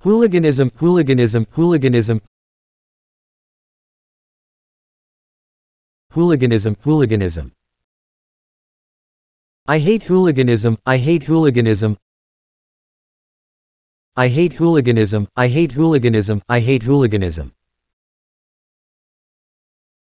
Hooliganism, hooliganism, hooliganism. Hooliganism, hooliganism. I hate hooliganism, I hate hooliganism. I hate hooliganism, I hate hooliganism, I hate hooliganism.